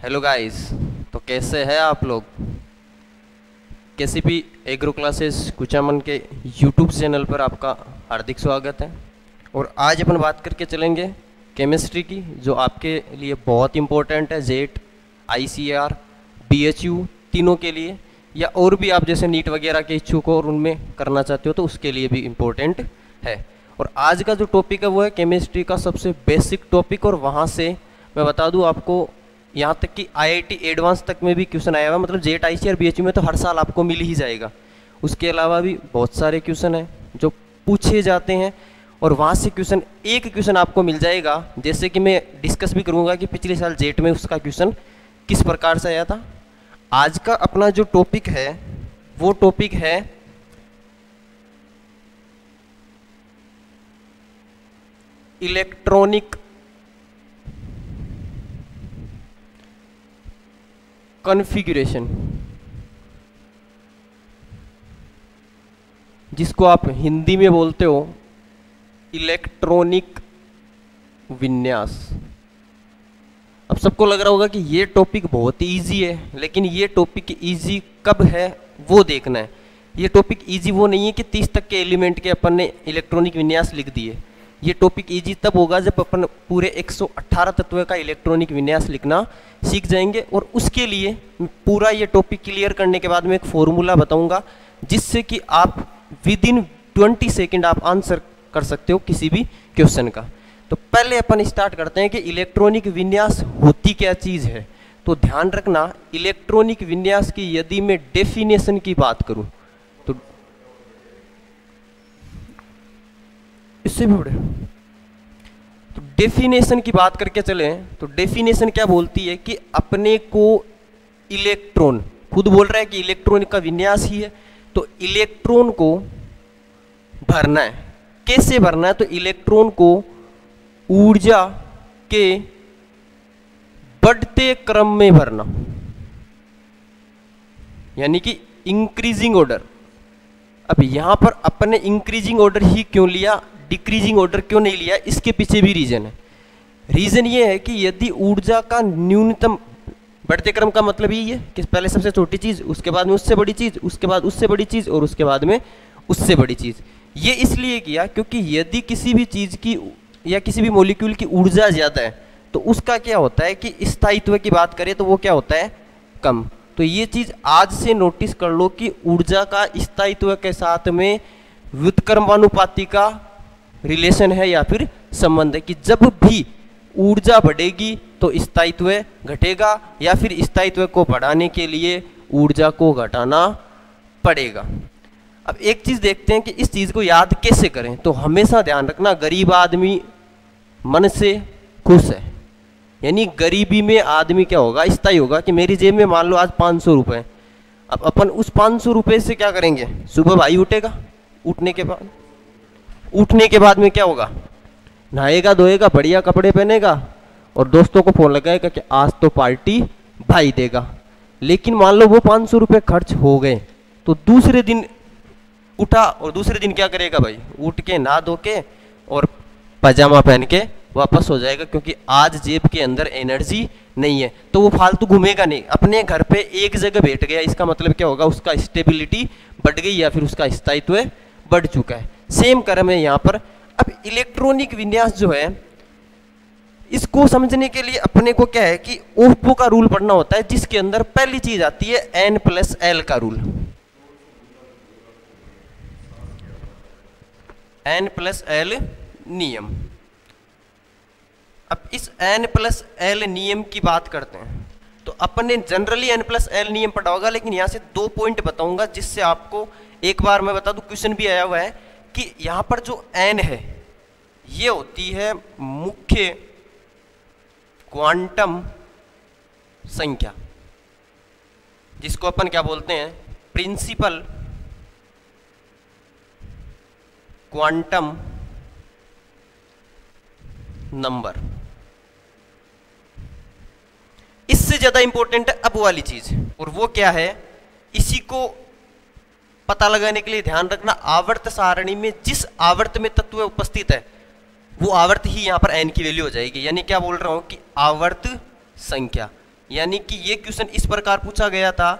Hello guys तो कैसे हैं आप लोग? कैसी भी एग्रो क्लासेस कुचामन के यूट्यूब चैनल पर आपका हार्दिक स्वागत है। और आज अपन बात करके चलेंगे केमिस्ट्री की, जो आपके लिए बहुत इम्पोर्टेंट है JET I C R B H U तीनों के लिए, या और भी आप जैसे नीट वगैरह के इच्छुक हो और उनमें करना चाहते हो तो उसके लिए भी इम्पोर्टेंट है। और आज का जो टॉपिक है, वो है केमिस्ट्री का सबसे बेसिक टॉपिक और वहाँ से मैं बता दूँ आपको यहाँ तक कि आईआईटी एडवांस तक में भी क्वेश्चन आया हुआ मतलब जेट आई आर बी में तो हर साल आपको मिल ही जाएगा। उसके अलावा भी बहुत सारे क्वेश्चन हैं जो पूछे जाते हैं और वहाँ से क्वेश्चन एक क्वेश्चन आपको मिल जाएगा। जैसे कि मैं डिस्कस भी करूँगा कि पिछले साल जेट में उसका क्वेश्चन किस प्रकार से आया था। आज का अपना जो टॉपिक है, वो टॉपिक है इलेक्ट्रॉनिक कॉन्फ़िगरेशन जिसको आप हिंदी में बोलते हो इलेक्ट्रॉनिक विन्यास। अब सबको लग रहा होगा कि ये टॉपिक बहुत ईजी है, लेकिन ये टॉपिक ईजी कब है, वो देखना है। ये टॉपिक ईजी वो नहीं है कि 30 तक के एलिमेंट के अपन ने इलेक्ट्रॉनिक विन्यास लिख दिए। ये टॉपिक इजी तब होगा जब अपन पूरे 118 तत्व का इलेक्ट्रॉनिक विन्यास लिखना सीख जाएँगे और उसके लिए पूरा ये टॉपिक क्लियर करने के बाद में एक फॉर्मूला बताऊँगा, जिससे कि आप विद इन ट्वेंटी सेकेंड आप आंसर कर सकते हो किसी भी क्वेश्चन का। तो पहले अपन स्टार्ट करते हैं कि इलेक्ट्रॉनिक विन्यास होती क्या चीज़ है? तो ध्यान रखना इलेक्ट्रॉनिक विन्यास की यदि मैं डेफिनेशन की बात करूँ इससे भी बड़े। तो डेफिनेशन की बात करके चले तो डेफिनेशन क्या बोलती है कि अपने को इलेक्ट्रॉन खुद बोल रहा है कि इलेक्ट्रॉन का विन्यास ही है तो इलेक्ट्रॉन को भरना है। कैसे भरना है? तो इलेक्ट्रॉन को ऊर्जा के बढ़ते क्रम में भरना। यानी कि इंक्रीजिंग ऑर्डर अब यहाँ पर अपने इंक्रीजिंग ऑर्डर ही क्यों लिया? डिक्रीजिंग ऑर्डर क्यों नहीं लिया? इसके पीछे भी रीजन है। रीजन ये है कि यदि ऊर्जा का न्यूनतम, बढ़ते क्रम का मतलब यही है कि पहले सबसे छोटी चीज़, उसके बाद में उससे बड़ी चीज़, उसके बाद उससे बड़ी चीज़ और उसके बाद में उससे बड़ी चीज़। ये इसलिए किया क्योंकि यदि किसी भी चीज़ की या किसी भी मोलिक्यूल की ऊर्जा ज़्यादा है तो उसका क्या होता है कि स्थायित्व की बात करें तो वो क्या होता है? कम। तो ये चीज़ आज से नोटिस कर लो कि ऊर्जा का स्थायित्व के साथ में व्युत्क्रमानुपाती का रिलेशन है या फिर संबंध है कि जब भी ऊर्जा बढ़ेगी तो स्थायित्व घटेगा या फिर स्थायित्व को बढ़ाने के लिए ऊर्जा को घटाना पड़ेगा। अब एक चीज़ देखते हैं कि इस चीज़ को याद कैसे करें? तो हमेशा ध्यान रखना, गरीब आदमी मन से खुश है। यानी गरीबी में आदमी क्या होगा? स्थायी होगा कि मेरी जेब में मान लो आज पाँच सौ रुपये अब अपन उस पाँच सौ रुपये से क्या करेंगे? सुबह भाई उठेगा, उठने के बाद उठने के बाद में क्या होगा? नहाएगा, धोएगा, बढ़िया कपड़े पहनेगा और दोस्तों को फ़ोन लगाएगा कि आज तो पार्टी भाई देगा। लेकिन मान लो वो पाँच सौ रुपये खर्च हो गए तो दूसरे दिन उठा और दूसरे दिन क्या करेगा भाई? उठ के, नहा धो के और पजामा पहन के वापस हो जाएगा, क्योंकि आज जेब के अंदर एनर्जी नहीं है। तो वो फालतू घूमेगा नहीं। अपने घर पे एक जगह बैठ गया, इसका मतलब क्या होगा? उसका स्टेबिलिटी बढ़ गई या फिर उसका स्थायित्व बढ़ चुका है। सेम क्रम है यहाँ पर। अब इलेक्ट्रॉनिक विन्यास जो है, इसको समझने के लिए अपने को क्या है कि ओप्पो का रूल पढ़ना होता है, जिसके अंदर पहली चीज़ आती है एन प्लस एल का रूल एन प्लस एल नियम। अब इस एन प्लस एल नियम की बात करते हैं। तो अपन जनरली एन प्लस एल नियम पढ़ा होगा, लेकिन यहाँ से दो पॉइंट बताऊँगा, जिससे आपको एक बार मैं बता दूँ क्वेश्चन भी आया हुआ है। कि यहाँ पर जो एन है, ये होती है मुख्य क्वांटम संख्या, जिसको अपन क्या बोलते हैं? Principal quantum number. इससे ज़्यादा इंपॉर्टेंट है अब वाली चीज़, और वो क्या है? इसी को पता लगाने के लिए ध्यान रखना, आवर्त सारणी में जिस आवर्त में तत्व उपस्थित है, वो आवर्त ही यहाँ पर एन की वैल्यू हो जाएगी। यानी क्या बोल रहा हूँ कि आवर्त संख्या। यानी कि ये क्वेश्चन इस प्रकार पूछा गया था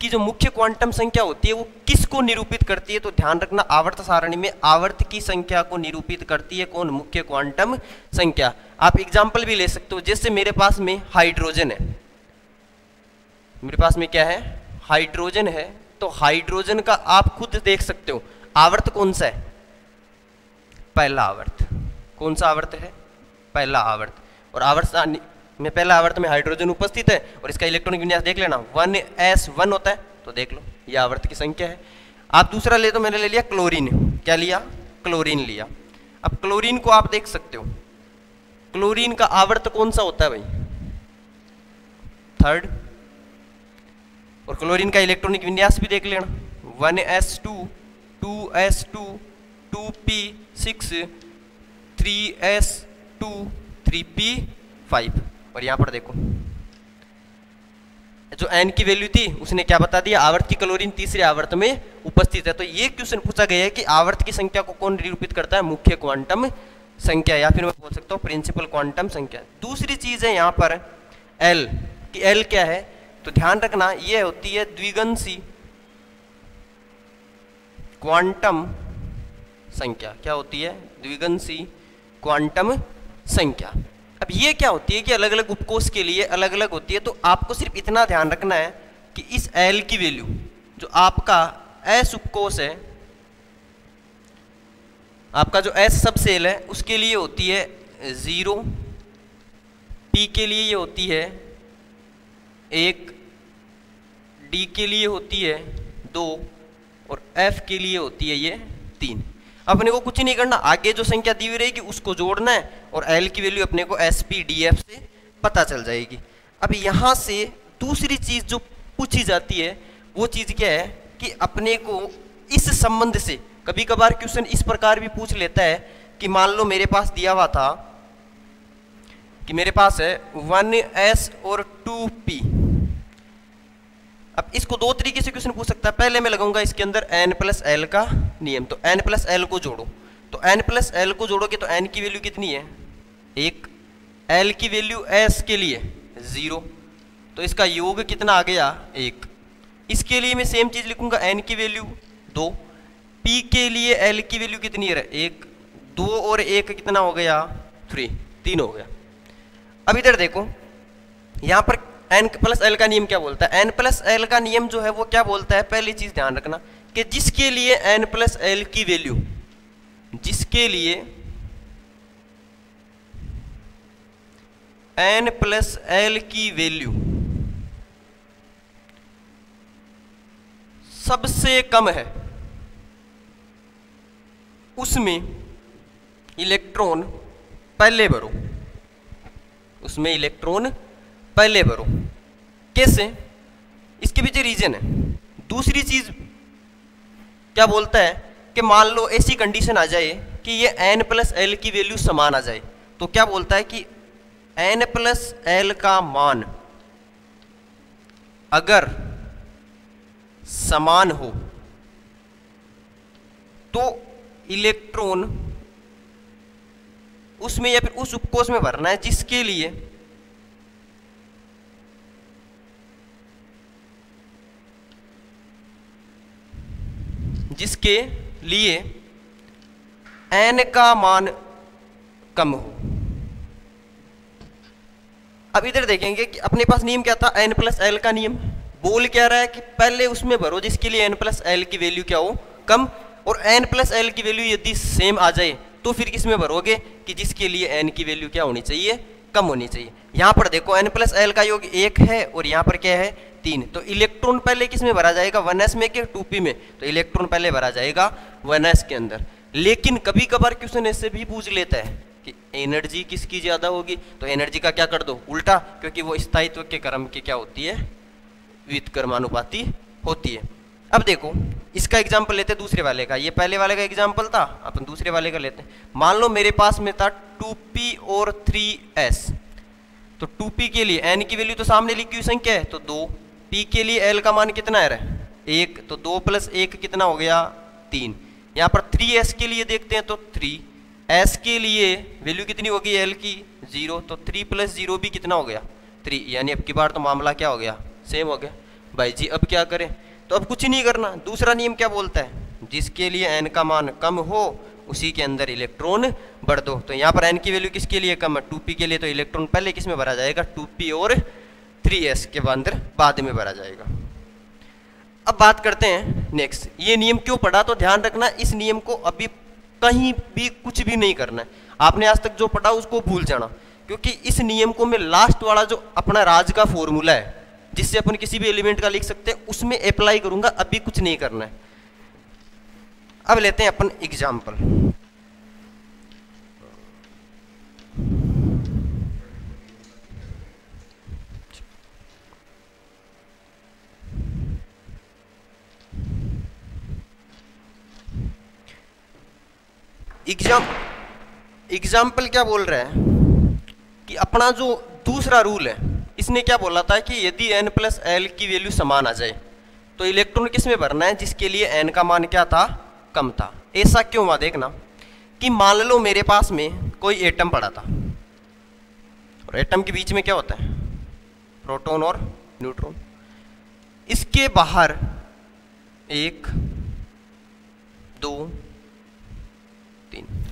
कि जो मुख्य क्वांटम संख्या होती है, वो किसको निरूपित करती है? तो ध्यान रखना, आवर्त सारणी में आवर्त की संख्या को निरूपित करती है कौन? मुख्य क्वांटम संख्या। आप एग्ज़ाम्पल भी ले सकते हो। जैसे मेरे पास में हाइड्रोजन है। मेरे पास में क्या है? हाइड्रोजन है। तो हाइड्रोजन का आप खुद देख सकते हो। आवर्त कौन सा है? पहला आवर्त। कौन सा आवर्त है? पहला आवर्त। और आवर्त में पहला आवर्त में हाइड्रोजन उपस्थित है और इसका इलेक्ट्रॉनिक विन्यास देख लेना। वन एस वन होता है तो देख लो, ये आवर्त की संख्या है। आप दूसरा ले तो मैंने ले लिया क्लोरीन। क्या लिया? क्लोरीन लिया। अब क्लोरीन को आप देख सकते हो। क्लोरीन का आवर्त कौन सा होता है भाई? थर्ड और क्लोरीन का इलेक्ट्रॉनिक विन्यास भी देख लेना। One s two two s two two p six, three s two, three p five. और यहाँ पर देखो। जो एन की वैल्यू थी, उसने क्या बता दिया? आवर्त की क्लोरीन तीसरे आवर्त में उपस्थित है। तो ये क्वेश्चन पूछा गया है कि आवर्त की संख्या को कौन निरूपित करता है? मुख्य क्वांटम संख्या, या फिर मैं बोल सकता हूँ प्रिंसिपल क्वांटम संख्या। दूसरी चीज़ है यहाँ पर एल कि एल क्या है? तो ध्यान रखना, ये होती है द्विगंसी क्वांटम संख्या, क्या होती है? द्विगंसी क्वांटम संख्या। अब ये क्या होती है कि अलग अलग उपकोष के लिए अलग अलग होती है तो आपको सिर्फ़ इतना ध्यान रखना है कि इस एल की वैल्यू जो आपका एस उपकोष है, आपका जो एस सब सेल है, उसके लिए होती है ज़ीरो पी के लिए ये होती है एक डी के लिए होती है दो और एफ़ के लिए होती है ये तीन। अपने को कुछ नहीं करना, आगे जो संख्या दी हुई रहेगी उसको जोड़ना है और एल की वैल्यू अपने को एस पी डी एफ़ से पता चल जाएगी। अब यहाँ से दूसरी चीज़ जो पूछी जाती है, वो चीज़ क्या है कि अपने को इस संबंध से कभी कभार क्वेश्चन इस प्रकार भी पूछ लेता है कि मान लो मेरे पास दिया हुआ था कि मेरे पास है वन एस और टू पी। अब इसको दो तरीके से क्वेश्चन पूछ सकता है। पहले मैं लगाऊँगा इसके अंदर एन प्लस एल का नियम। तो एन प्लस एल को जोड़ो। तो एन प्लस एल को जोड़ोगे तो एन की वैल्यू कितनी है? एक। एल की वैल्यू एस के लिए ज़ीरो तो इसका योग कितना आ गया? एक। इसके लिए मैं सेम चीज़ लिखूँगा एन की वैल्यू दो। पी के लिए एल की वैल्यू कितनी है? एक। दो और एक कितना हो गया? थ्री तीन हो गया। अब इधर देखो। यहाँ पर एन प्लस एल का नियम क्या बोलता है? एन प्लस एल का नियम जो है वो क्या बोलता है? पहली चीज़ ध्यान रखना कि जिसके लिए एन प्लस एल की वैल्यू जिसके लिए एन प्लस एल की वैल्यू सबसे कम है, उसमें इलेक्ट्रॉन पहले भरो, उसमें इलेक्ट्रॉन पहले भरो। कैसे? इसके पीछे रीजन है। दूसरी चीज़ क्या बोलता है कि मान लो ऐसी कंडीशन आ जाए कि ये एन प्लस एल की वैल्यू समान आ जाए तो क्या बोलता है कि एन प्लस एल का मान अगर समान हो तो इलेक्ट्रॉन उसमें या फिर उस उपकोष में भरना है जिसके लिए जिसके लिए एन का मान कम हो। अब इधर देखेंगे कि अपने पास नियम क्या था? एन प्लस एल का नियम। बोल क्या रहा है कि पहले उसमें भरो, जिसके लिए एन प्लस एल की वैल्यू क्या हो? कम। और एन प्लस एल की वैल्यू यदि सेम आ जाए तो फिर किसमें भरोगे? कि जिसके लिए एन की वैल्यू क्या होनी चाहिए? कम होनी चाहिए। यहाँ पर देखो एन प्लस एल का योग एक है और यहाँ पर क्या है? तीन। तो इलेक्ट्रॉन पहले किसमें भरा जाएगा? वन एस में के? टू पी में। तो इलेक्ट्रॉन पहले भरा जाएगा वन एस के अंदर। लेकिन कभी कभार क्वेश्चन ऐसे भी पूछ लेता है कि एनर्जी किसकी ज़्यादा होगी? तो एनर्जी का क्या कर दो? उल्टा, क्योंकि वो स्थायित्व के क्रम की क्या होती है? वित्त व्युतकर्मानुपाती होती है। अब देखो, इसका एग्ज़ाम्पल लेते हैं दूसरे वाले का। ये पहले वाले का एग्ज़ाम्पल था, अपन दूसरे वाले का लेते हैं। मान लो मेरे पास में था 2p और 3s तो 2p के लिए n की वैल्यू तो सामने लिखी हुई संख्या है तो दो। P के लिए l का मान कितना है एक। तो दो प्लस एक कितना हो गया? तीन। यहाँ पर 3s के लिए देखते हैं तो थ्री। S के लिए वैल्यू कितनी होगी एल की? ज़ीरो। तो थ्री प्लस ज़ीरो भी कितना हो गया? थ्री। यानी अब की बार तो मामला क्या हो गया? सेम हो गया। भाई जी, अब क्या करें? तो अब कुछ नहीं करना। दूसरा नियम क्या बोलता है? जिसके लिए एन का मान कम हो, उसी के अंदर इलेक्ट्रॉन बढ़ दो। तो यहाँ पर एन की वैल्यू किसके लिए कम है? टू के लिए। तो इलेक्ट्रॉन पहले किसमें भरा जाएगा? टू और थ्री के अंदर बाद में भरा जाएगा। अब बात करते हैं नेक्स्ट ये नियम क्यों पढ़ा? तो ध्यान रखना, इस नियम को अभी कहीं भी कुछ भी नहीं करना है। आपने आज तक जो पढ़ा, उसको भूल जाना। क्योंकि इस नियम को मैं लास्ट वाला जो अपना राज का फॉर्मूला है जिससे अपन किसी भी एलिमेंट का लिख सकते हैं, उसमें अप्लाई करूँगा, अभी कुछ नहीं करना है। अब लेते हैं अपन एग्ज़ाम्पल एग्ज़ाम एग्ज़ाम्पल क्या बोल रहा है? कि अपना जो दूसरा रूल है इसने क्या बोला था कि यदि एन प्लस एल की वैल्यू समान आ जाए तो इलेक्ट्रॉन किसमें भरना है, जिसके लिए एन का मान क्या था? कम था। ऐसा क्यों हुआ देखना कि मान लो मेरे पास में कोई एटम पड़ा था। और एटम के बीच में क्या होता है? प्रोटॉन और न्यूट्रॉन इसके बाहर एक, दो, तीन।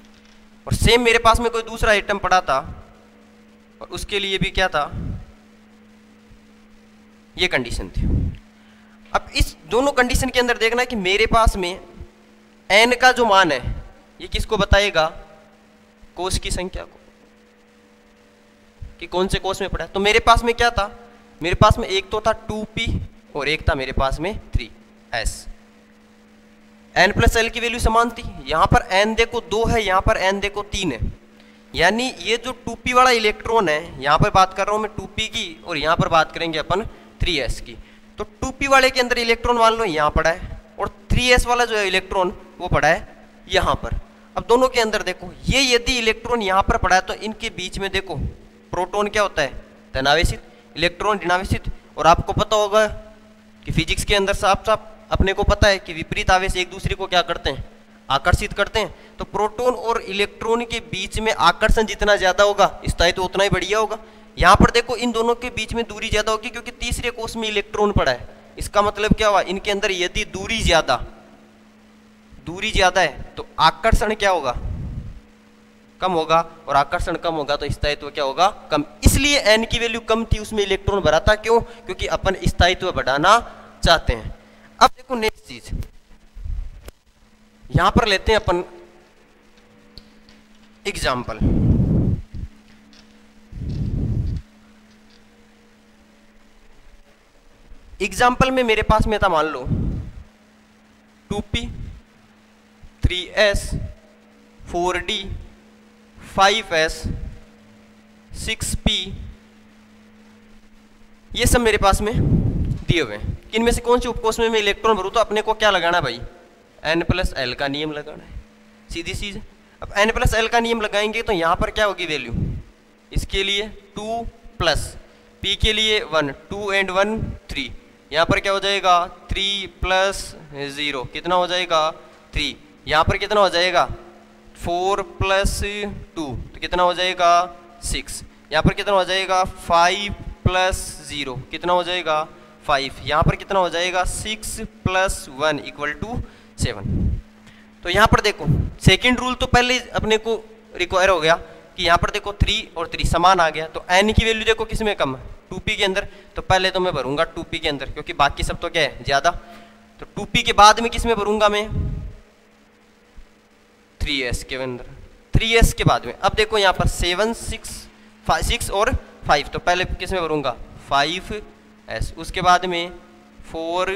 और सेम मेरे पास में कोई दूसरा आइटम पड़ा था, और उसके लिए भी क्या था? ये कंडीशन थी। अब इस दोनों कंडीशन के अंदर देखना है कि मेरे पास में एन का जो मान है, ये किसको बताएगा? कोष की संख्या को। कि कौन से कोष में पड़ा तो मेरे पास में क्या था? मेरे पास में एक तो था टू पी और एक था मेरे पास में three s n plus l की वैल्यू समान थी। यहाँ पर एन देखो दो है, यहाँ पर एन देखो तीन है। यानी ये जो टू पी वाला इलेक्ट्रॉन है, यहाँ पर बात कर रहा हूँ मैं टू पी की, और यहाँ पर बात करेंगे अपन थ्री एस की। तो टू पी वाले के अंदर इलेक्ट्रॉन मान लो यहाँ पड़ा है और थ्री एस वाला जो है इलेक्ट्रॉन वो पड़ा है यहाँ पर। अब दोनों के अंदर देखो, ये यदि इलेक्ट्रॉन यहाँ पर पड़ा है तो इनके बीच में देखो प्रोटोन क्या होता है? धनावेशित इलेक्ट्रॉन ऋणावेशित। और आपको पता होगा कि फिजिक्स के अंदर साफ़ साफ़ अपने को पता है कि विपरीत आवेश एक दूसरे को क्या करते हैं? आकर्षित करते हैं। तो प्रोटॉन और इलेक्ट्रॉन के बीच में आकर्षण जितना ज़्यादा होगा, स्थायित्व तो उतना ही बढ़िया होगा। यहाँ पर देखो, इन दोनों के बीच में दूरी ज़्यादा होगी क्योंकि तीसरे कोष में इलेक्ट्रॉन पड़ा है। इसका मतलब क्या हुआ? इनके अंदर यदि दूरी ज़्यादा दूरी ज़्यादा है तो आकर्षण क्या होगा? कम होगा और आकर्षण कम होगा तो स्थायित्व क्या होगा? कम। इसलिए एन की वैल्यू कम थी, उसमें इलेक्ट्रॉन भरा था। क्यों? क्योंकि अपन स्थायित्व बढ़ाना चाहते हैं। अब देखो नेक्स्ट चीज़। यहाँ पर लेते हैं अपन एग्ज़ाम्पल एग्ज़ाम्पल में मेरे पास में था, मान लो। Two p, three s, four d, five s, six p, ये सब मेरे पास में दिए हुए हैं। इनमें से कौन से उपकोष में मैं इलेक्ट्रॉन भरूँ तो अपने को क्या लगाना भाई? एन प्लस एल का नियम लगाना है। सीधी चीज़ अब एन प्लस एल का नियम लगाएँगे तो यहाँ पर क्या होगी वैल्यू इसके लिए टू प्लस पी के लिए वन टू एंड वन यहाँ पर क्या हो जाएगा? थ्री प्लस ज़ीरो कितना हो जाएगा? थ्री यहाँ पर कितना हो जाएगा? फोर प्लस टू तो कितना हो जाएगा? सिक्स यहाँ पर कितना हो जाएगा? फाइव प्लस ज़ीरो कितना हो जाएगा? फाइव यहाँ पर कितना हो जाएगा? Six plus one equal to seven तो यहाँ पर देखो सेकेंड रूल तो पहले अपने को रिक्वायर हो गया कि यहाँ पर देखो थ्री और थ्री समान आ गया। तो एन की वैल्यू देखो किसमें कम है? टू पी के अंदर तो पहले तो मैं भरूँगा टू पी के अंदर, क्योंकि बाकी सब तो क्या है, ज़्यादा। तो टू पी के बाद में किसमें भरूँगा मैं? थ्री एस के अंदर। थ्री एस के बाद में। अब देखो यहाँ पर सेवन, सिक्स, फाइव, सिक्स और फाइव तो पहले किसमें भरूँगा? Five S. उसके बाद में फोर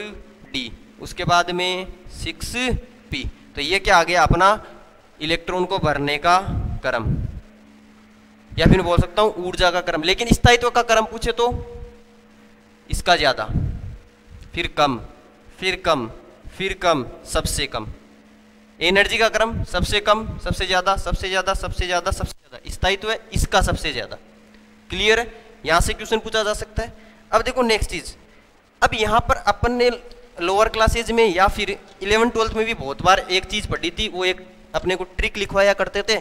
डी। उसके बाद में सिक्स पी। तो ये क्या आ गया अपना इलेक्ट्रॉन को भरने का क्रम। या फिर बोल सकता हूँ, ऊर्जा का क्रम। लेकिन स्थायित्व का क्रम पूछे तो इसका ज़्यादा। फिर कम फिर कम फिर कम, सबसे कम। एनर्जी का क्रम, सबसे कम, सबसे ज़्यादा सबसे ज़्यादा सबसे ज़्यादा सबसे ज़्यादा। स्थायित्व है, इसका सबसे ज़्यादा। क्लियर है? यहाँ से क्वेश्चन पूछा जा सकता है। अब देखो नेक्स्ट चीज़ अब यहाँ पर अपन ने लोअर क्लासेज में या फिर इलेवन ट्वेल्थ में भी बहुत बार एक चीज़ पढ़ी थी, वो एक अपने को ट्रिक लिखवाया करते थे।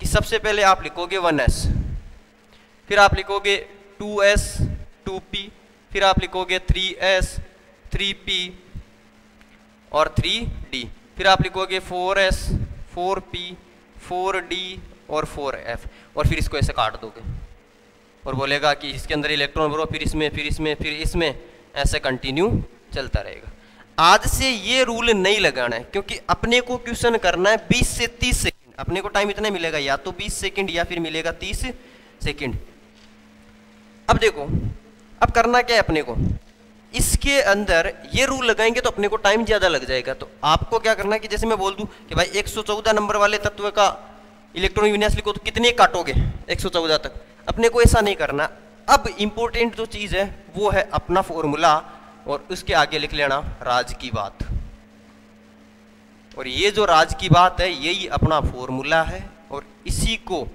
कि सबसे पहले आप लिखोगे वन एस, फिर आप लिखोगे टू एस, टू पी, फिर आप लिखोगे थ्री एस, थ्री पी और थ्री डी, फिर आप लिखोगे four s, four p, four d और फोर एफ़ और फिर इसको ऐसे काट दोगे और बोलेगा कि इसके अंदर इलेक्ट्रॉन भरो, फिर इसमें फिर इसमें फिर इसमें, ऐसे कंटिन्यू चलता रहेगा। आज से ये रूल नहीं लगाना है, क्योंकि अपने को क्वेश्चन करना है 20 से 30 सेकंड अपने को टाइम इतना मिलेगा, या तो 20 सेकंड या फिर मिलेगा 30 सेकंड अब देखो, अब करना क्या है अपने को? इसके अंदर ये रूल लगाएँगे तो अपने को टाइम ज़्यादा लग जाएगा। तो आपको क्या करना है कि जैसे मैं बोल दूँ कि भाई 114 नंबर वाले तत्व का इलेक्ट्रॉनिक विन्यास लिखो तो कितने काटोगे? 114 तक। अपने को ऐसा नहीं करना। अब इंपॉर्टेंट जो चीज़ है, वो है अपना फॉर्मूला और उसके आगे लिख लेना, राज की बात। और ये जो राज की बात है, यही अपना फॉर्मूला है। और इसी को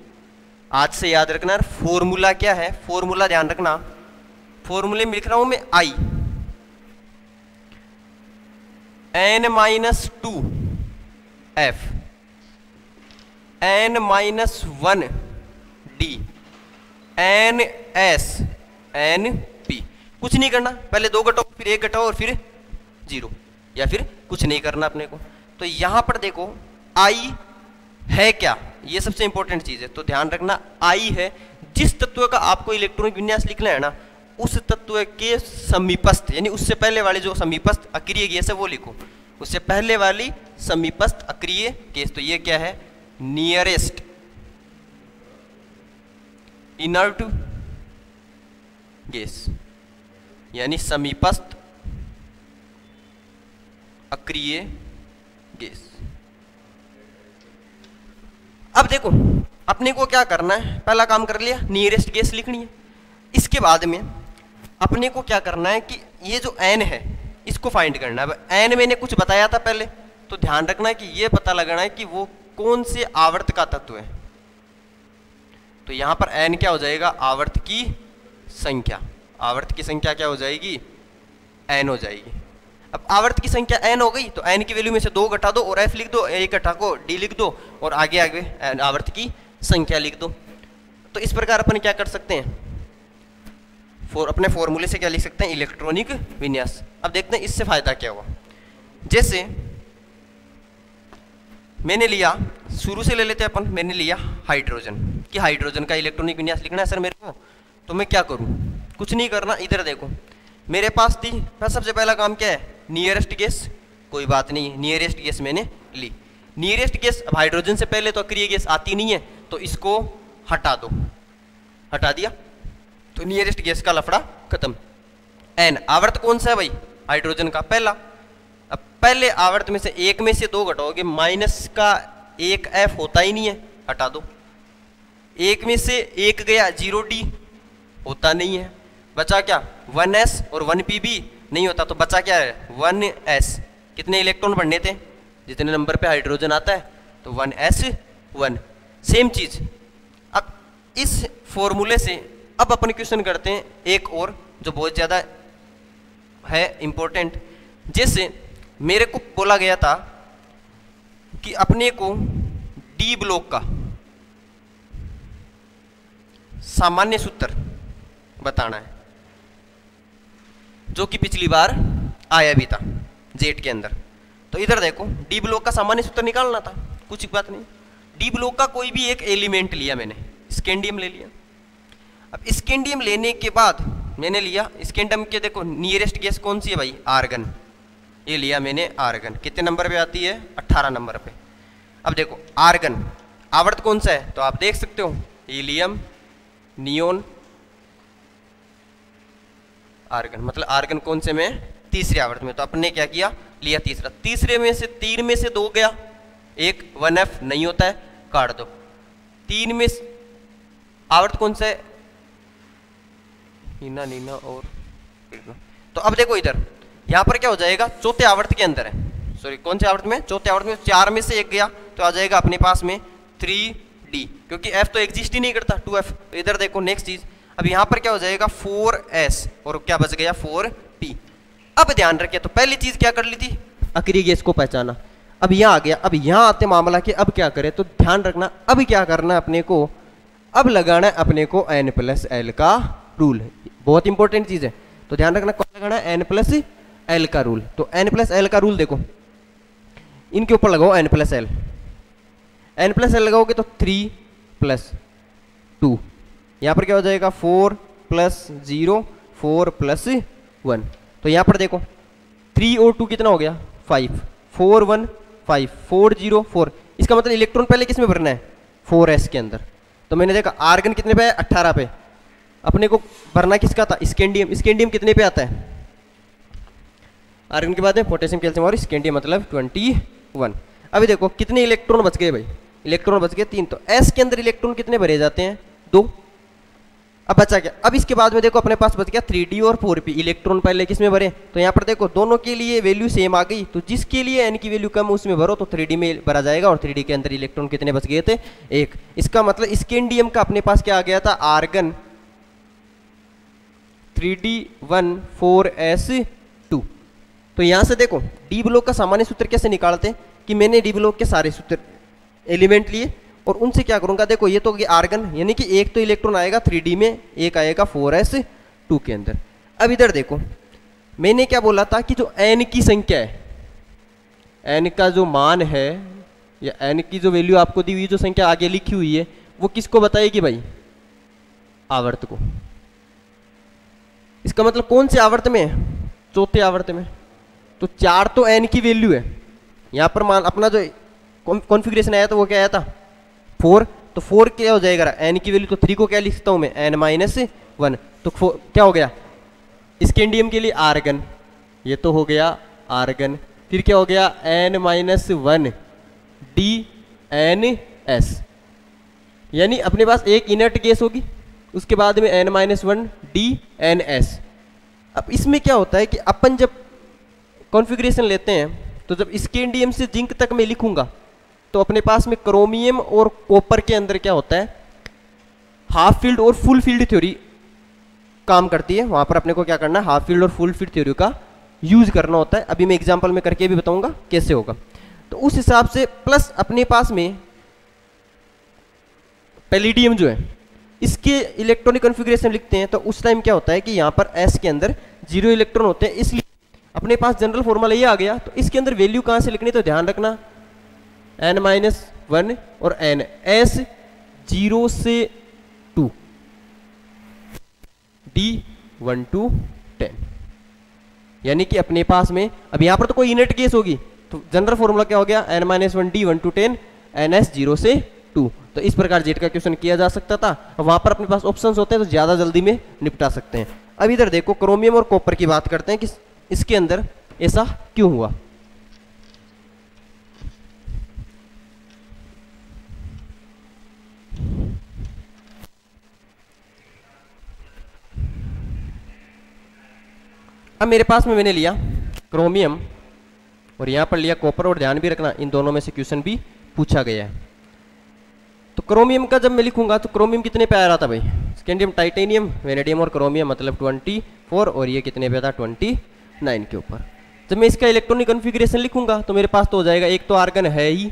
आज से याद रखना फॉर्मूला क्या है? फॉर्मूला ध्यान रखना। फॉर्मूले में लिख रहा हूँ मैं I n minus two f n minus one d n s n p कुछ नहीं करना, पहले दो घटाओ फिर एक घटाओ, और फिर ज़ीरो या फिर कुछ नहीं करना अपने को। तो यहाँ पर देखो, आई है क्या? ये सबसे इंपॉर्टेंट चीज़ है। तो ध्यान रखना, आई है। जिस तत्व का आपको इलेक्ट्रॉनिक विन्यास लिखना है ना, उस तत्व के समीपस्थ, यानी उससे पहले वाले जो समीपस्थ अक्रिय गैस है, वो लिखो। उससे पहले वाली समीपस्थ अक्रिय केस तो ये क्या है? नियरेस्ट इनर्ट गैस, यानी समीपस्थ अक्रिय गैस अब देखो, अपने को क्या करना है? पहला काम कर लिया नियरेस्ट गैस लिखनी है। इसके बाद में अपने को क्या करना है कि ये जो एन है, इसको फाइंड करना है। एन मैंने कुछ बताया था पहले तो ध्यान रखना है कि ये पता लगाना है कि वो कौन से आवर्त का तत्व है। तो यहाँ पर एन क्या हो जाएगा? आवर्त की संख्या। आवर्त की संख्या क्या हो जाएगी? एन हो जाएगी। अब आवर्त की संख्या एन हो गई तो एन की वैल्यू में से दो घटा दो और एफ़ लिख दो, एक घटा को डी लिख दो और आगे आगे आवर्त की संख्या लिख दो। तो इस प्रकार अपन क्या कर सकते हैं? फॉर अपने फॉर्मूले से क्या लिख सकते हैं? इलेक्ट्रॉनिक विन्यास। अब देखते हैं इससे फ़ायदा क्या हुआ। जैसे मैंने लिया, शुरू से ले लेते हैं अपन, मैंने लिया हाइड्रोजन कि हाइड्रोजन का इलेक्ट्रॉनिक विन्यास लिखना है सर मेरे को तो मैं क्या करूँ? कुछ नहीं करना, इधर देखो। मेरे पास थी सबसे पहला काम क्या है? नियरेस्ट गैस कोई बात नहीं है नियरेस्ट गैस मैंने ली। नियरेस्ट गैस अब हाइड्रोजन से पहले तो अक्रिय गैस आती नहीं है तो इसको हटा दो। हटा दिया? तो नियरेस्ट गैस का लफड़ा खत्म। एन आवर्त कौन सा है भाई? हाइड्रोजन का पहला। अब पहले आवर्त में से एक में से दो घटाओगे माइनस का एक एफ़ होता ही नहीं है, हटा दो। एक में से एक गया ज़ीरो डी होता नहीं है। बचा क्या? वन एस और वन पी भी नहीं होता तो बचा क्या है? वन एस कितने इलेक्ट्रॉन बढ़ने थे? जितने नंबर पे हाइड्रोजन आता है तो वन एस वन सेम चीज़. अब इस फॉर्मूले से अब अपन क्वेश्चन करते हैं एक और जो बहुत ज़्यादा है इंपॉर्टेंट जैसे मेरे को बोला गया था कि अपने को डी ब्लॉक का सामान्य सूत्र बताना है। जो कि पिछली बार आया भी था जेट के अंदर। तो इधर देखो डी ब्लॉक का सामान्य सूत्र निकालना था, कुछ बात नहीं। डी ब्लॉक का कोई भी एक एलिमेंट लिया मैंने, स्केंडियम ले लिया। अब स्केंडियम लेने के बाद मैंने लिया, स्केंडियम के देखो नियरेस्ट गैस कौन सी है भाई? आर्गन ये लिया मैंने आर्गन कितने नंबर पे आती है? 18 नंबर पे। अब देखो आर्गन आवर्त कौन सा है? तो आप देख सकते हो हीलियम नियोन आर्गन मतलब आर्गन कौन से में? तीसरे आवर्त में। तो अपने क्या किया? लिया तीसरा। तीसरे में से, तीन में से दो गया। एक, वन एफ़, नहीं होता है, काट दो। तीन में आवर्त कौन सा? है नीना नीना और तो अब देखो इधर। यहाँ पर क्या हो जाएगा? चौथे आवर्त के अंदर है। सॉरी कौन से आवर्त में? चौथे आवर्त में चार में से एक गया। तो आ जाएगा अपने पास में थ्री डी क्योंकि एफ़ तो एग्जिस्ट ही नहीं करता टू एफ़ तो इधर देखो नेक्स्ट चीज़ अब यहाँ पर क्या हो जाएगा? Four s. और क्या बच गया? Four p. अब ध्यान रखिए तो पहली चीज़ क्या कर ली थी? अक्री गैस को पहचाना। अब यहाँ आ गया। अब यहाँ आते मामला के अब क्या करें? तो ध्यान रखना, अब क्या करना अपने को? अब लगाना है अपने को एन प्लस एल का रूल बहुत इंपॉर्टेंट चीज़ है। तो ध्यान रखना कौन लगाना है? एन प्लस एल का रूल तो एन प्लस एल का रूल देखो। इनके ऊपर लगाओ n plus l n plus l लगाओगे तो थ्री प्लस टू यहाँ पर क्या हो जाएगा? Four plus zero, four plus one. तो यहाँ पर देखो, थ्री और टू कितना हो गया? Five. Four one, five. Four zero, four. इसका मतलब इलेक्ट्रॉन पहले किसमें भरना है? फोर एस के अंदर। तो मैंने देखा, आर्गन कितने पे है? अट्ठारह पे। अपने को भरना किसका था? स्केंडियम। स्केंडियम कितने पे आता है? आर्गन के बाद में पोटेशियम, कैल्शियम और स्केंडियम मतलब ट्वेंटी वन। अभी देखो, कितने इलेक्ट्रॉन बच गए भाई? इलेक्ट्रॉन बच गए तीन। तो एस के अंदर इलेक्ट्रॉन कितने भरे जाते हैं? दो। अब बचा गया। अब इसके बाद में देखो अपने पास बच गया थ्री और फोर इलेक्ट्रॉन पहले किसमें भरे? तो यहाँ पर देखो, दोनों के लिए वैल्यू सेम आ गई। तो जिसके लिए एन की वैल्यू कम, उसमें भरो तो थ्री में भरा जाएगा और थ्री के अंदर इलेक्ट्रॉन कितने बच गए थे? एक। इसका मतलब स्केंडियम का अपने पास क्या आ गया था? Argon three d one four s two तो यहाँ से देखो डी ब्लॉक का सामान्य सूत्र कैसे निकालते कि मैंने डी ब्लॉक के सारे सूत्र एलिमेंट लिए। और उनसे क्या करूँगा? देखो, ये तो आर्गन यानी कि एक तो इलेक्ट्रॉन आएगा थ्री में, एक आएगा फोर एस टू के अंदर। अब इधर देखो, मैंने क्या बोला था कि जो एन की संख्या है एन का जो मान है, या एन की जो वैल्यू आपको दी हुई जो संख्या आगे लिखी हुई है, वो किसको बताएगी भाई? आवर्त को। इसका मतलब कौन से आवर्त में है? चौथे आवर्त में। तो चार तो एन की वैल्यू है। यहाँ पर मान, अपना जो कॉन्फ़िगरेशन आया था, वो क्या आया था? फोर तो फोर क्या हो जाएगा? एन की वैल्यू तो थ्री को क्या लिख सकता हूँ मैं? एन माइनस वन तो क्या हो गया? स्केंडियम के लिए आर्गन ये तो हो गया आर्गन फिर क्या हो गया? N minus one d n s यानी अपने पास एक इनर्ट गैस होगी, उसके बाद में n minus one d n s अब इसमें क्या होता है कि अपन जब कॉन्फ़िगरेशन लेते हैं तो जब स्केंडियम से जिंक तक मैं लिखूँगा तो अपने पास में क्रोमियम और कॉपर के अंदर क्या होता है? हाफ़ फ़ील्ड और फुल फ़ील्ड थ्योरी काम करती है। वहाँ पर अपने को क्या करना है? हाफ़ फ़ील्ड और फुल फ़ील्ड थ्योरी का यूज़ करना होता है। अभी मैं एग्जांपल में करके भी बताऊँगा कैसे होगा। तो उस हिसाब से प्लस अपने पास में पेलीडियम जो है, इसके इलेक्ट्रॉनिक कॉन्फ़िगरेशन लिखते हैं। तो उस टाइम क्या होता है कि यहाँ पर एस के अंदर ज़ीरो इलेक्ट्रॉन होते हैं। इसलिए अपने पास जनरल फॉर्मूला ये आ गया। तो इसके अंदर वैल्यू कहाँ से लिखनी तो ध्यान रखना। एन माइनस वन और एन एस ज़ीरो से two d one to ten यानी कि अपने पास में, अब यहाँ पर तो कोई यूनिट केस होगी तो जनरल फॉर्मूला क्या हो गया? N minus one d one to ten n s zero से टू तो इस प्रकार जेट का क्वेश्चन किया जा सकता था। वहाँ पर अपने पास ऑप्शंस होते हैं तो ज़्यादा जल्दी में निपटा सकते हैं। अब इधर देखो क्रोमियम और कॉपर की बात करते हैं कि इसके अंदर ऐसा क्यों हुआ? अब मेरे पास में मैंने लिया क्रोमियम और यहाँ पर लिया कॉपर और ध्यान भी रखना, इन दोनों में से क्वेश्चन भी पूछा गया है। तो क्रोमियम का जब मैं लिखूँगा तो क्रोमियम कितने पे आ रहा था भाई? स्केंडियम, टाइटेनियम वेनेडियम और क्रोमियम मतलब 24 और ये कितने पे था? 29 के ऊपर। जब मैं इसका इलेक्ट्रॉनिक कन्फिग्रेशन लिखूँगा तो मेरे पास तो हो जाएगा, एक तो आर्गन है ही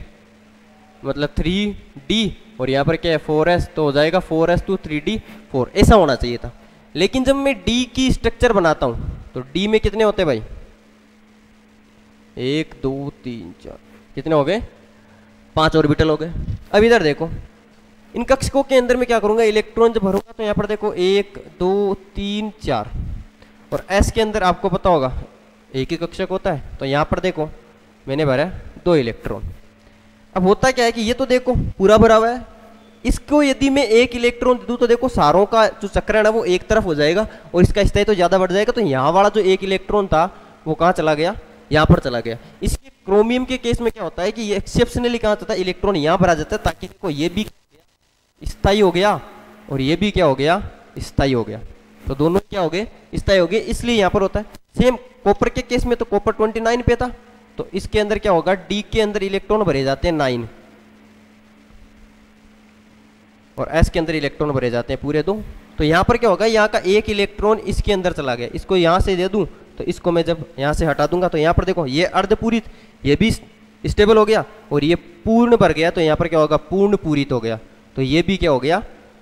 मतलब थ्री डी, और यहाँ पर क्या है? फोर एस तो हो जाएगा four s two three d, four, ऐसा होना चाहिए था। लेकिन जब मैं डी की स्ट्रक्चर बनाता हूँ तो डी में कितने होते भाई? एक, दो, तीन, चार। कितने हो गए? पाँच ऑर्बिटल हो गए। अब इधर देखो। इन कक्षकों के अंदर में क्या करूँगा? इलेक्ट्रॉन जब भरूँगा तो यहाँ पर देखो, एक, दो, तीन, चार। और एस के अंदर आपको पता होगा, एक ही कक्षक होता है। तो यहाँ पर देखो, मैंने भरा दो इलेक्ट्रॉन अब होता क्या है कि ये तो देखो, पूरा भरा हुआ है। इसको यदि मैं एक इलेक्ट्रॉन दे दूँ तो देखो सारों का जो चक्रण है वो एक तरफ़ हो जाएगा और इसका स्थायी तो ज़्यादा बढ़ जाएगा। तो यहाँ वाला जो एक इलेक्ट्रॉन था, वो कहाँ चला गया? यहाँ पर चला गया। इसके क्रोमियम के केस में क्या होता है कि ये एक्सेप्शनली कहाँ होता है? इलेक्ट्रॉन यहाँ पर आ जाता है ताकि देखो ये भी स्थायी हो गया और ये भी क्या हो गया? स्थायी हो गया। तो दोनों क्या हो गए? स्थायी हो गए, इसलिए यहाँ पर होता है। सेम कॉपर के केस में तो कॉपर ट्वेंटी पे था। तो इसके अंदर क्या होगा? डी के अंदर इलेक्ट्रॉन भरे जाते हैं नाइन। और एस के अंदर इलेक्ट्रॉन भरे जाते हैं पूरे दो। तो यहाँ पर क्या होगा? यहाँ का एक इलेक्ट्रॉन इसके अंदर चला गया। इसको यहाँ से दे दूँ तो इसको मैं जब यहाँ से हटा दूँगा तो यहाँ पर देखो, ये अर्ध पूरी ये भी स्टेबल हो गया और ये पूर्ण भर गया तो यहाँ पर क्या होगा? पूर्ण पूरित हो गया। तो ये भी क्या हो गया?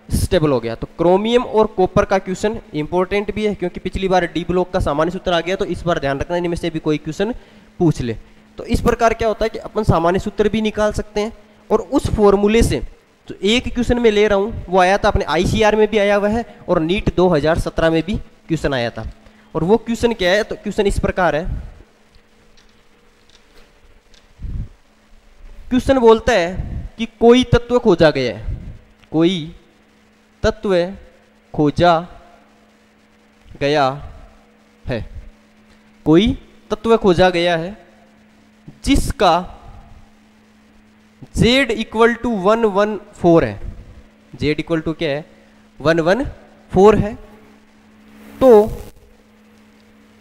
स्टेबल हो गया। तो क्रोमियम और कॉपर का क्वेश्चन इंपॉर्टेंट भी है, क्योंकि पिछली बार डी ब्लॉक का सामान्य सूत्र आ गया तो इस बार ध्यान रखना, इनमें से भी कोई क्वेश्चन पूछ ले। तो इस प्रकार क्या होता है कि अपन सामान्य सूत्र भी निकाल सकते हैं और उस फॉर्मूले से तो एक क्वेश्चन में ले रहा हूँ, वो आया था अपने आईसीआर में भी आया हुआ है और नीट 2017 में भी क्वेश्चन आया था। और वो क्वेश्चन क्या है? तो क्वेश्चन इस प्रकार है। क्वेश्चन बोलता है कि कोई तत्व खोजा गया है। कोई तत्व खोजा गया है। कोई तत्व खोजा गया है जिसका z equal to one one four है। जेड इक्वल टू क्या है? वन वन फोर है। तो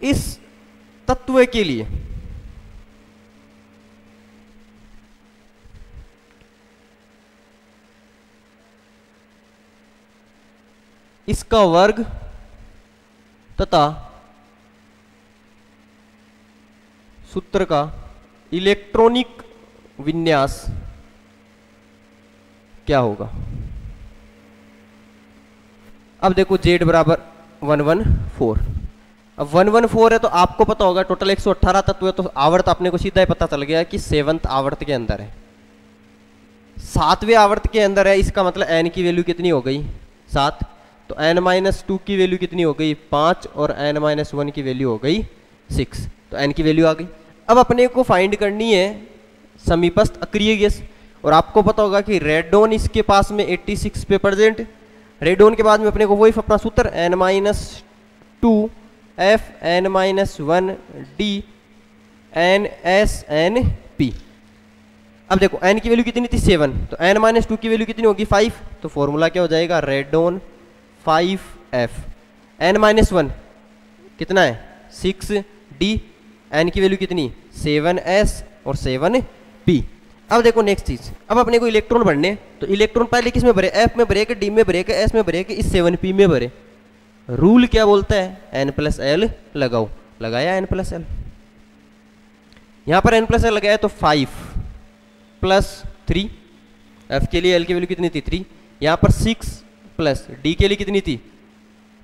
इस तत्व के लिए इसका वर्ग तथा सूत्र का इलेक्ट्रॉनिक विन्यास क्या होगा? अब देखो जेड बराबर वन वन फोर अब वन वन फोर है तो आपको पता होगा टोटल एक सौ अट्ठारह तत्व है तो आवर्त अपने को सीधा ही पता चल गया कि सेवंथ आवर्त के अंदर है। सातवें आवर्त के अंदर है, इसका मतलब एन की वैल्यू कितनी हो गई? सात। तो एन माइनस टू की वैल्यू कितनी हो गई? पाँच और एन माइनस वन की वैल्यू हो गई सिक्स तो एन की वैल्यू आ गई। अब अपने को फाइंड करनी है समीपस्थ अक्रिय गैस। और आपको पता होगा कि रेडोन इसके पास में 86 पे प्रेजेंट रेडोन के बाद में अपने को वही अपना सूत्र n minus two f n minus one d n s n p अब देखो एन की वैल्यू कितनी थी? सेवन तो एन माइनस टू की वैल्यू कितनी होगी? फाइव तो फॉर्मूला क्या हो जाएगा? Radon five f n minus one कितना है? सिक्स डी एन की वैल्यू कितनी? सेवन एस और सेवन पी अब देखो नेक्स्ट चीज़। अब अपने को इलेक्ट्रॉन भरने तो इलेक्ट्रॉन पहले किसमें भरे? एफ़ में भरे के डी में भरे के एस में भरे के इस सेवन पी में भरे। रूल क्या बोलता है? एन प्लस एल लगाओ। लगाया एन प्लस एल यहाँ पर एन प्लस एल लगाया तो फाइव प्लस थ्री एफ़ के लिए एल की वैल्यू कितनी थी? थ्री यहाँ पर सिक्स प्लस डी के लिए कितनी थी?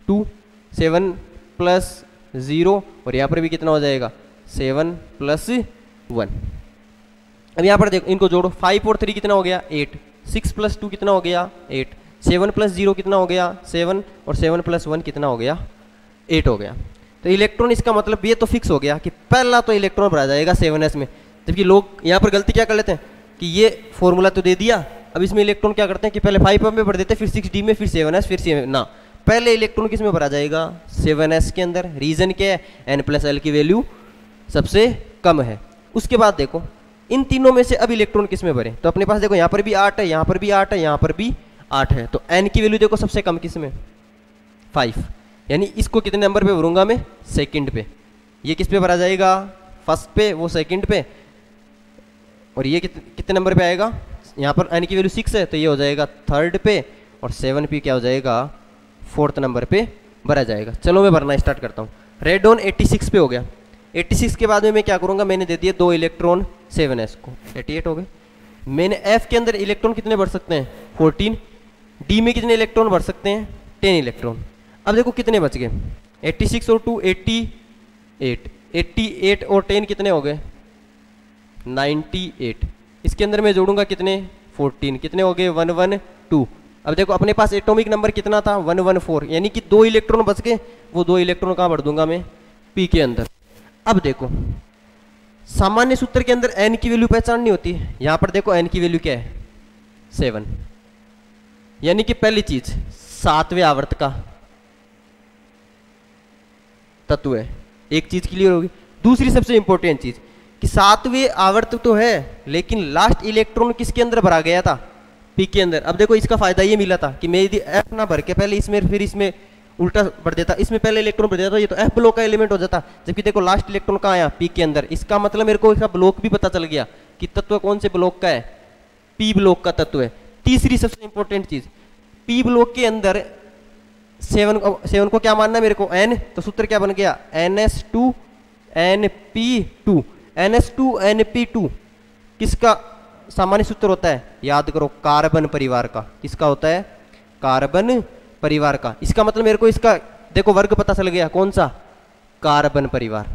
टू सेवन प्लस ज़ीरो और यहाँ पर भी कितना हो जाएगा? सेवन प्लस वन अब यहाँ पर देखो, इनको जोड़ो। फाइव और थ्री कितना हो गया? एट सिक्स प्लस टू कितना हो गया? एट सेवन प्लस ज़ीरो कितना हो गया? सेवन और सेवन प्लस वन कितना हो गया? एट हो गया। तो इलेक्ट्रॉन इसका मतलब ये तो फिक्स हो गया कि पहला तो इलेक्ट्रॉन भरा जाएगा सेवन एस में। जबकि लोग यहाँ पर गलती क्या कर लेते हैं? कि ये फॉर्मूला तो दे दिया, अब इसमें इलेक्ट्रॉन क्या करते हैं कि पहले फाइव में भर देते हैं, फिर सिक्स डी में, फिर सेवन एस फिर सेवन ना। पहले इलेक्ट्रॉन किसमें भरा जाएगा? सेवन एस के अंदर। रीजन क्या है? एन प्लस एल की वैल्यू सबसे कम है। उसके बाद देखो इन तीनों में से अब इलेक्ट्रॉन किसमें भरे? तो अपने पास देखो यहाँ पर भी आठ है यहाँ पर भी आठ है यहाँ पर भी आठ है। तो एन की वैल्यू देखो सबसे कम किसमें? फाइव यानी इसको कितने नंबर पे भरूँगा मैं? सेकंड पे। ये किस पे भरा जाएगा? फ़र्स्ट पे वो सेकंड पे। और ये कित, कितने नंबर पे आएगा? यहाँ पर एन की वैल्यू सिक्स है तो ये हो जाएगा थर्ड पे। और सेवन पी क्या हो जाएगा? फोर्थ नंबर पे भरा जाएगा। चलो मैं भरना स्टार्ट करता हूँ। रेड ऑन 86 पे हो गया। 86 के बाद में मैं क्या करूँगा? मैंने दे दिया दो इलेक्ट्रॉन सेवन एस को। 88 हो गए। मैंने एफ़ के अंदर इलेक्ट्रॉन कितने बढ़ सकते हैं? 14 डी में कितने इलेक्ट्रॉन भर सकते हैं? 10 इलेक्ट्रॉन अब देखो कितने बच गए। 86 और टू 88 88 और 10 कितने हो गए? 98 इसके अंदर मैं जोड़ूँगा कितने? 14 कितने हो गए? One one two. अब देखो अपने पास एटॉमिक नंबर कितना था? One one four. यानी कि दो इलेक्ट्रॉन बच गए। वो दो इलेक्ट्रॉन कहाँ भर दूँगा मैं? पी के अंदर। अब देखो, सामान्य सूत्र के अंदर एन की वैल्यू पहचाननी होती है यहाँ पर देखो एन की वैल्यू क्या है? सेवन यानी कि पहली चीज़, सातवें आवर्त का तत्व है। एक चीज़ क्लियर होगी। दूसरी सबसे इंपॉर्टेंट चीज़, कि सातवें आवर्त तो है, लेकिन लास्ट इलेक्ट्रॉन किसके अंदर भरा गया था? पी के अंदर। अब देखो, इसका फ़ायदा ये मिला था कि मैं यदि एफ़ ना भर के पहले इसमें, फिर इसमें उल्टा बढ़ देता, इसमें पहले इलेक्ट्रॉन बढ़ जाता, ये तो एफ़ ब्लॉक का एलिमेंट हो जाता। जबकि देखो लास्ट इलेक्ट्रॉन कहाँ आया? पी के अंदर। इसका मतलब मेरे को इसका ब्लॉक भी पता चल गया कि तत्व कौन से ब्लॉक का है। पी ब्लॉक का तत्व है। तीसरी सबसे इंपॉर्टेंट चीज़ पी ब्लॉक के अंदर सेवन सेवन को क्या मानना है मेरे को? एन तो सूत्र क्या बन गया? N s two n p two n s two n p two किसका सामान्य सूत्र होता है? याद करो, कार्बन परिवार का। किसका होता है? कार्बन परिवार का। इसका मतलब मेरे को इसका, देखो वर्ग पता चल गया, कौन सा? कार्बन परिवार।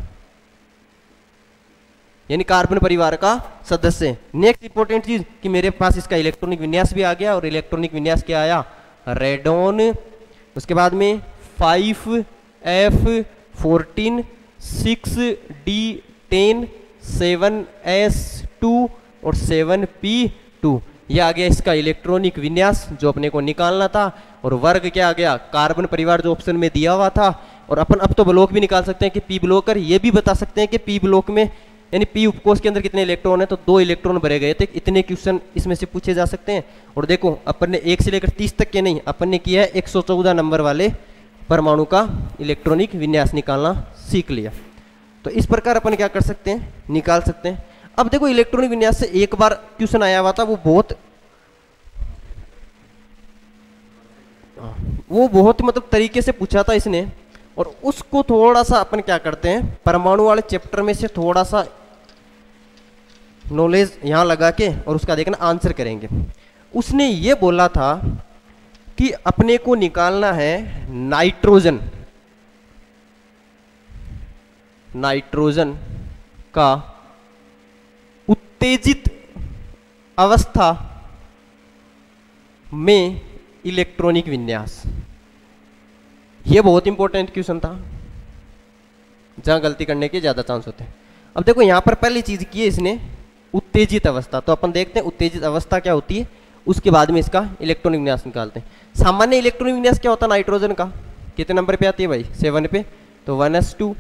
यानी कार्बन परिवार का सदस्य। नेक्स्ट इंपॉर्टेंट चीज़, कि मेरे पास इसका इलेक्ट्रॉनिक विन्यास भी आ गया और इलेक्ट्रॉनिक विन्यास क्या आया? रेडोन उसके बाद में five f fourteen six d ten seven s two और सेवन पी टू ये आ गया इसका इलेक्ट्रॉनिक विन्यास, जो अपने को निकालना था, और वर्ग क्या आ गया? कार्बन परिवार जो ऑप्शन में दिया हुआ था, और अपन अब तो ब्लॉक भी निकाल सकते हैं कि पी ब्लॉकर ये भी बता सकते हैं कि पी ब्लॉक में, यानी पी उपकोष के अंदर कितने इलेक्ट्रॉन है तो दो इलेक्ट्रॉन भरे गए थे, इतने क्वेश्चन इसमें से पूछे जा सकते हैं। और देखो, अपन ने एक से लेकर तीस तक के नहीं, अपन ने किया है एक सौ चौदह नंबर वाले परमाणु का इलेक्ट्रॉनिक विन्यास निकालना सीख लिया। तो इस प्रकार अपन क्या कर सकते हैं? निकाल सकते हैं। अब देखो, इलेक्ट्रॉनिक विन्यास से एक बार क्वेश्चन आया हुआ था, वो बहुत वो बहुत मतलब तरीके से पूछा था इसने। और उसको थोड़ा सा अपन क्या करते हैं, परमाणु वाले चैप्टर में से थोड़ा सा नॉलेज यहाँ लगा के और उसका देखना आंसर करेंगे। उसने ये बोला था कि अपने को निकालना है नाइट्रोजन नाइट्रोजन का उत्तेजित अवस्था में इलेक्ट्रॉनिक विन्यास। ये बहुत इंपॉर्टेंट क्वेश्चन था, जहाँ गलती करने के ज़्यादा चांस होते हैं। अब देखो, यहाँ पर पहली चीज़ की है इसने, उत्तेजित अवस्था। तो अपन देखते हैं उत्तेजित अवस्था क्या होती है, उसके बाद में इसका इलेक्ट्रॉनिक विन्यास निकालते हैं। सामान्य इलेक्ट्रॉनिक विन्यास क्या होता है नाइट्रोजन का? कितने नंबर पे आती है भाई? सेवन पे। तो one s two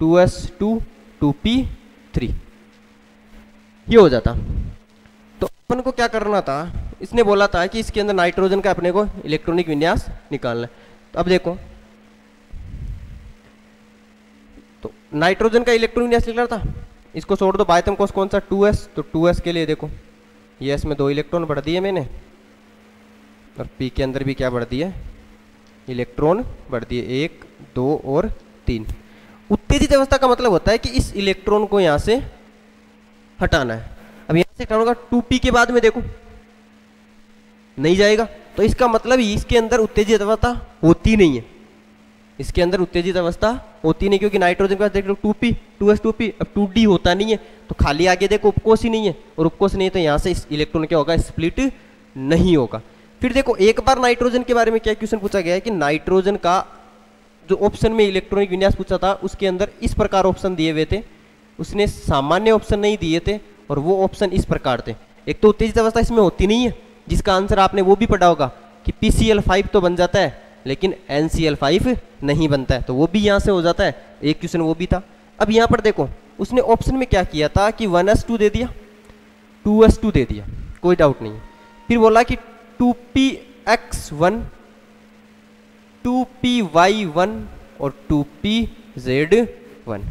two s two two p three ये हो जाता। तो अपन को क्या करना था? इसने बोला था कि इसके अंदर नाइट्रोजन का अपने को इलेक्ट्रॉनिक विन्यास निकालना है। तो अब देखो। तो नाइट्रोजन का इलेक्ट्रॉनिक विन्यास निकल था। इसको छोड़ दो। बायतम कोस कौन सा? Two s. तो टू एस के लिए देखो। ये एस में दो इलेक्ट्रॉन बढ़ दिए मैंने। और पी के अंदर भी क्या बढ़ दिया इलेक्ट्रॉन बढ़ दिए। एक, दो और तीन। उत्तेजित अवस्था का मतलब होता है कि इस इलेक्ट्रॉन को यहाँ से हटाना है। अब यहाँ से हटाऊँगा टू पी के बाद में देखो। नहीं जाएगा। तो इसका मतलब इसके अंदर उत्तेजित अवस्था होती नहीं है। इसके अंदर उत्तेजित अवस्था होती नहीं, क्योंकि नाइट्रोजन का देख लो two p two s two p अब टू डी होता नहीं है। तो खाली आगे देखो उपकोष ही नहीं है। और उपकोष नहीं है तो यहाँ से इस इलेक्ट्रॉन क्या होगा, स्प्लिट नहीं होगा। फिर देखो, एक बार नाइट्रोजन के बारे में क्या क्वेश्चन पूछा गया है कि नाइट्रोजन का जो ऑप्शन में इलेक्ट्रॉनिक विन्यास पूछा था, उसके अंदर इस प्रकार ऑप्शन दिए हुए थे। उसने सामान्य ऑप्शन नहीं दिए थे और वो ऑप्शन इस प्रकार थे। एक तो उत्तेजित अवस्था इसमें होती नहीं है, जिसका आंसर आपने वो भी पढ़ा होगा कि पी सी एल फाइव तो बन जाता है, लेकिन एन नहीं बनता है। तो वो भी यहाँ से हो जाता है। एक क्वेश्चन वो भी था। अब यहाँ पर देखो, उसने ऑप्शन में क्या किया था कि वन एस टू दे दिया टू एस टू दे दिया। कोई डाउट नहीं। फिर बोला कि two p x one two p y one और टू पी जेड वन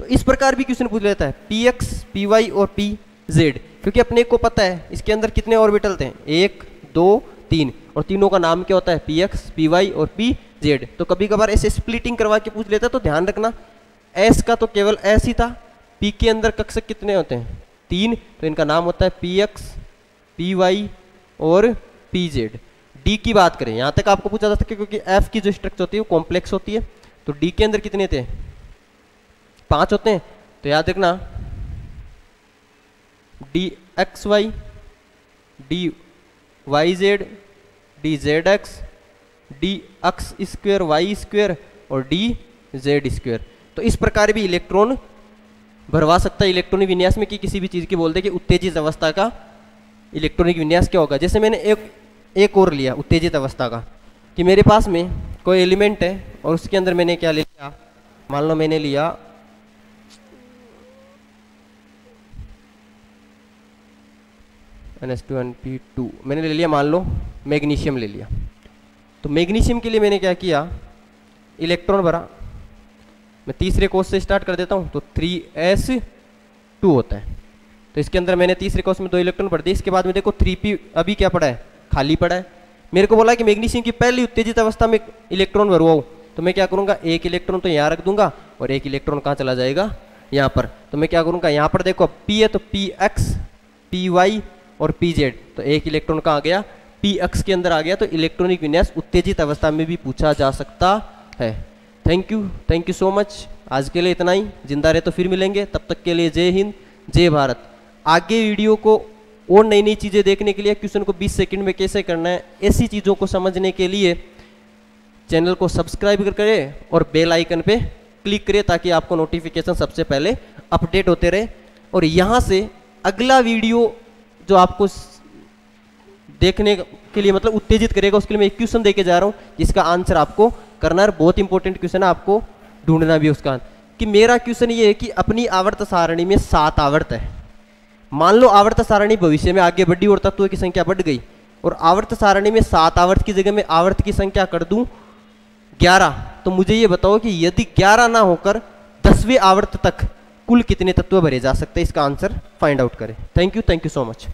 तो इस प्रकार भी क्वेश्चन पूछ लेता है। पी एक्स पी वाई और पी जेड क्योंकि अपने को पता है, इसके अंदर कितने ऑर्बिटल थे? एक, दो, तीन। और तीनों का नाम क्या होता है? पी एक्स पी वाई और पी जेड तो कभी कभार ऐसे स्प्लिटिंग करवा के पूछ लेता है तो ध्यान रखना एस का तो केवल एस ही था। पी के अंदर कक्षक कितने होते हैं? तीन। तो इनका नाम होता है पी एक्स पी वाई और पी जेड डी की बात करें, यहाँ तक आपको पूछा जा सकता है, क्योंकि एफ़ की जो स्ट्रक्चर होती है, वो कॉम्प्लेक्स होती है। तो डी के अंदर कितने थे? पाँच होते हैं तो याद रखना। D x y d y z d z x d x square y square और डी जेड स्क्वेयर तो इस प्रकार भी इलेक्ट्रॉन भरवा सकता है, इलेक्ट्रॉनिक विन्यास में कि किसी भी चीज़ की बोलते कि उत्तेजित अवस्था का इलेक्ट्रॉनिक विन्यास क्या होगा। जैसे मैंने एक एक और लिया, उत्तेजित अवस्था का, कि मेरे पास में कोई एलिमेंट है और उसके अंदर मैंने क्या ले लिया, मान लो मैंने लिया n s two, n p two. मैंने ले लिया, मान लो, मैग्नीशियम ले लिया। तो मैग्नीशियम के लिए मैंने क्या किया? इलेक्ट्रॉन भरा। मैं तीसरे कोर्स से स्टार्ट कर देता हूँ तो थ्री एस टू होता है। तो इसके अंदर मैंने तीसरे कोर्स में दो इलेक्ट्रॉन भर दिए। इसके बाद में देखो, थ्री पी अभी क्या पड़ा है? खाली पड़ा है। मेरे को बोला कि मैग्नीशियम की पहली उत्तेजित अवस्था में इलेक्ट्रॉन भरवाऊँ तो मैं क्या करूँगा? एक इलेक्ट्रॉन तो यहाँ रख दूँगा और एक इलेक्ट्रॉन कहाँ चला जाएगा? यहाँ पर। तो मैं क्या करूँगा? यहाँ पर देखो पी है तो पी एक्स पी वाई और पी जेड तो एक इलेक्ट्रॉन कहाँ गया? पी अक्स के अंदर आ गया तो इलेक्ट्रॉनिक विन्यास उत्तेजित अवस्था में भी पूछा जा सकता है। Thank you thank you so much आज के लिए इतना ही। ज़िंदा रहे तो फिर मिलेंगे। तब तक के लिए जय हिंद, जय भारत। आगे वीडियो को और नई नई चीज़ें देखने के लिए क्वेश्चन को 20 सेकंड में कैसे करना है, ऐसी चीज़ों को समझने के लिए चैनल को सब्सक्राइब करें और बेल आइकन पे क्लिक करें ताकि आपको नोटिफिकेशन सबसे पहले अपडेट होते रहे। और यहाँ से अगला वीडियो जो आपको देखने के लिए मतलब उत्तेजित करेगा, उसके लिए मैं एक क्वेश्चन दे के जा रहा हूँ, जिसका आंसर आपको करना है बहुत इंपॉर्टेंट क्वेश्चन है, आपको ढूंढना भी उसका। कि मेरा क्वेश्चन ये है कि अपनी आवर्त सारणी में सात आवर्त है। मान लो आवर्त सारणी भविष्य में आगे बढ़ी और तत्वों की संख्या बढ़ गई, और आवर्त सारणी में सात आवर्त की जगह में आवर्त की संख्या कर दूँ ग्यारह तो मुझे ये बताओ कि यदि ग्यारह ना होकर दसवें आवर्त तक कुल कितने तत्व भरे जा सकते हैं? इसका आंसर फाइंड आउट करें। Thank you thank you so much